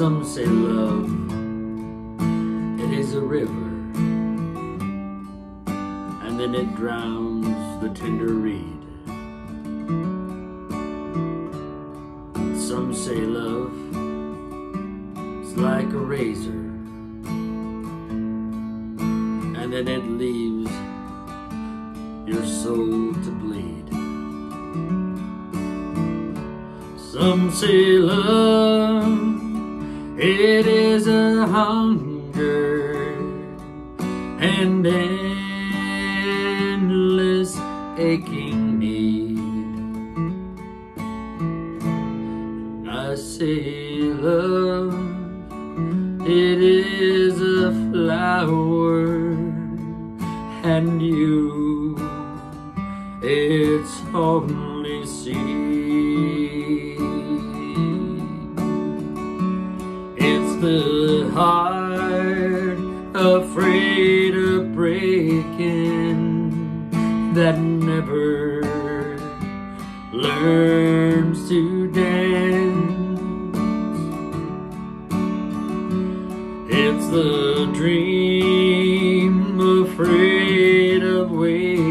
Some say love, it is a river, and then it drowns the tender reed. Some say love it's like a razor, and then it leaves your soul to bleed. Some say love it is a hunger and endless aching need. I say love, it is a flower and you, its only seed. The heart afraid of breaking that never learns to dance. It's the dream afraid of waking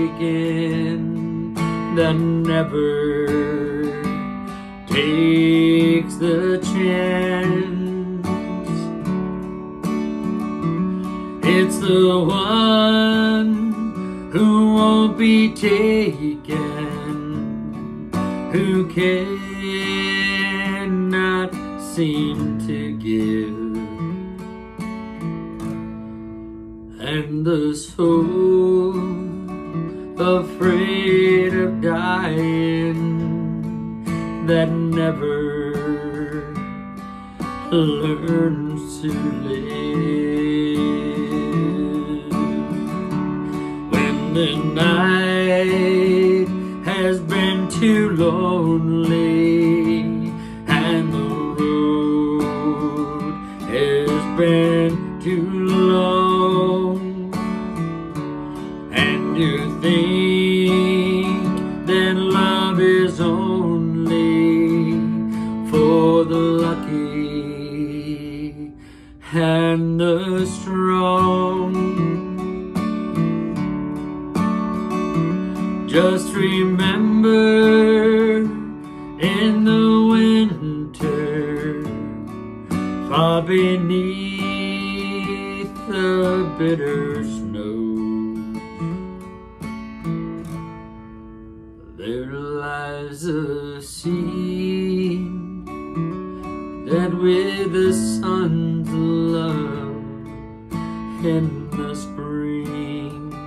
that never takes the chance. It's the one who won't be taken, who cannot seem to give. And the soul afraid of dying that never learns to live. The night has been too lonely and the road has been too long. And you think that love is only for the lucky and the strong Just remember in the winter, far beneath the bitter snow, there lies a seed that with the sun's love in the spring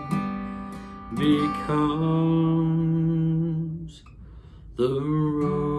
becomes the road.